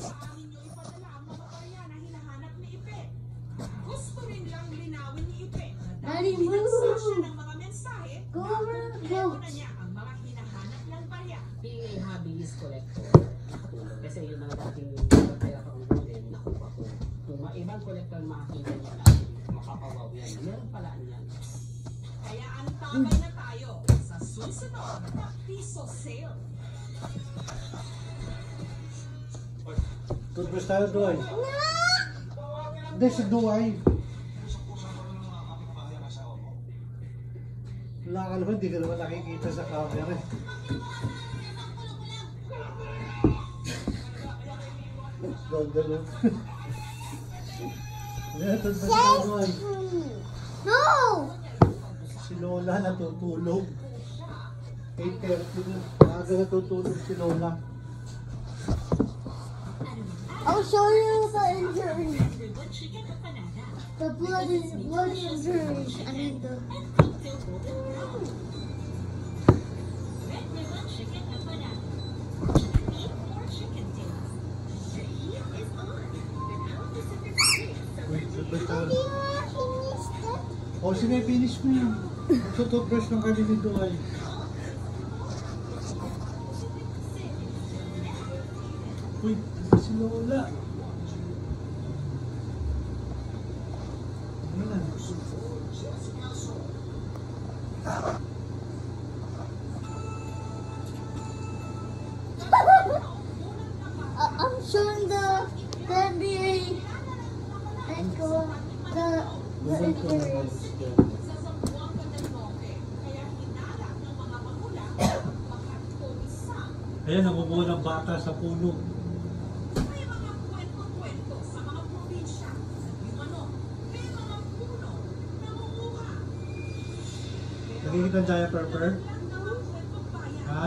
Maaari niyo ipadala ang mga barya na hinahanap ni Ipe. Gusto rin lang linawin ni Ipe na dahil move. siya ng mga mensahe, Go nakumpleto boat. na niya ang mga hinahanap ng barya. Being a hobbyist collector. Kasi yung mga dating kaya ko ang golden, nakuha ko. Kung mga ibang collector makakita niya na makapawaw yan, meron pala niyan. Kaya antabay na tayo sa susunod na piso sale. Toothbrush tayo, Doy. Hindi, si Duay. Wala ka naman, di ka naman nakikita sa camera. eh. Ganda no? Yan, toothbrush tayo, Doy. No! Si Lola natutulog. 8.30 na. Maaga natutulog si Lola. I'll show you the injuries. The blood is blood injury. I mean the. O si may finish mo yun. Sa my ng kalilig ko ay. Wait. Si Lola. Na? Uh, I'm showing the the NBA and go the the dyan. Ayan, namubuo ng bata sa puno. May mga kwento-kwento sa mga probinsya. Yung ano, may mga puno namumuha. Nakikita ang Jaya Purper? Ha?